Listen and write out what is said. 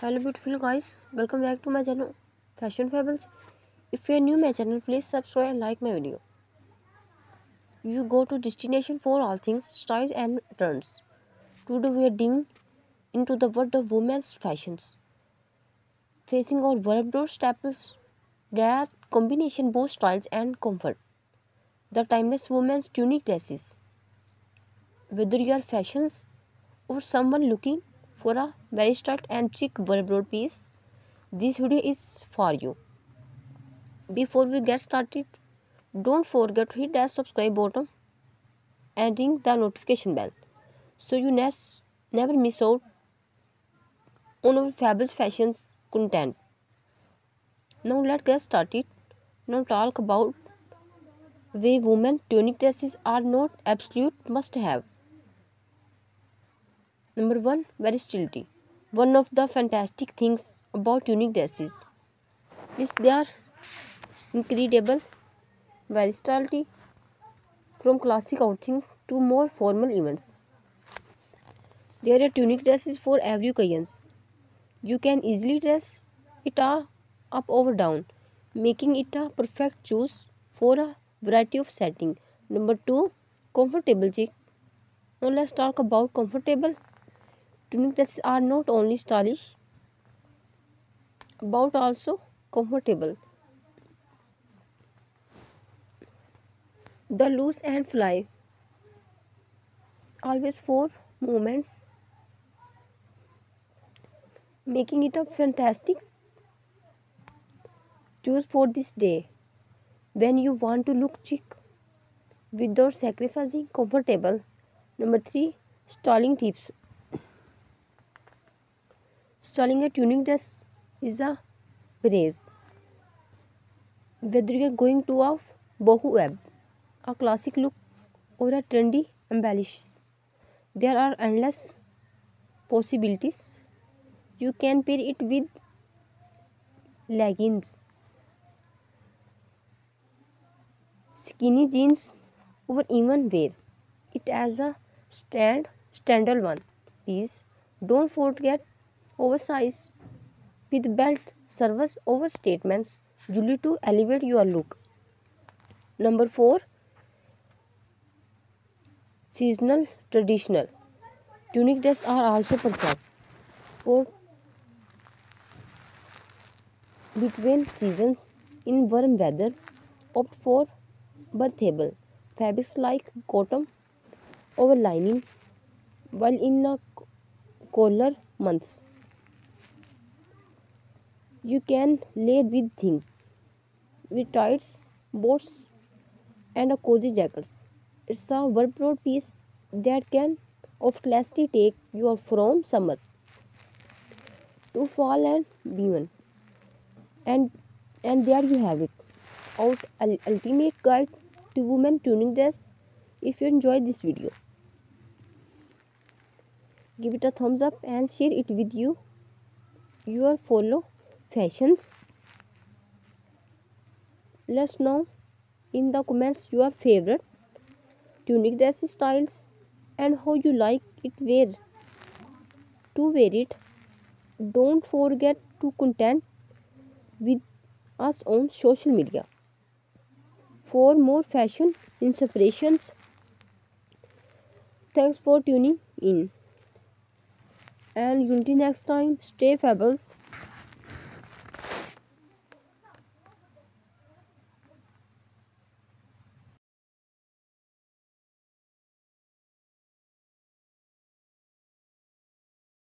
hello beautiful guys. Welcome back to my channel Fashion Fabulous. If you are new to my channel please subscribe and like my video. You go to destination for all things styles and trends. Today we are diving into the world of women's fashions. Facing our wardrobe staples that combination both styles and comfort. The timeless women's tunic dresses. Whether you are fashions or someone looking for a very stylish and chic broad piece. This video is for you. Before we get started don't forget to hit that subscribe button and ring the notification bell so you never miss out on our fabulous fashions content. Now let's get started. Now talk about why women tunic dresses are not absolute must have Number one, versatility. One of the fantastic things about tunic dresses is their incredible versatility from classic outing to more formal events. There are tunic dresses for every occasion. You can easily dress it up or down, making it a perfect choice for a variety of settings. Number two, comfortable chic. Now let's talk about comfortable Tunic dresses are not only stylish but also comfortable. The loose and fly always for movements making it a fantastic choose for this day when you want to look chic without sacrificing comfortable. Number 3 styling tips Styling a tunic dress is a breeze. Whether you are going to a boho web, a classic look, or a trendy embellish, there are endless possibilities. You can pair it with leggings, skinny jeans, or even wear it as a stand standalone piece. Don't forget oversized with belt serves overstatements usually to elevate your look. Number 4 Seasonal Traditional Tunic dresses are also perfect for between seasons in warm weather. Opt for breathable fabrics like cotton over lining while in a colder months you can layer with things with tights, boots, and a cozy jackets. It's a wardrobe piece that can of effortlessly take you from summer to fall and beyond. And and there you have it. Out ultimate guide to women tunic dress. If you enjoyed this video, give it a thumbs up and share it with you your follow fashions let's know in the comments your favorite tunic dress styles and how you like it. Wear to wear it. Don't forget to contact with us on social media. For more fashion inspirations thanks for tuning in. And until next time stay fabulous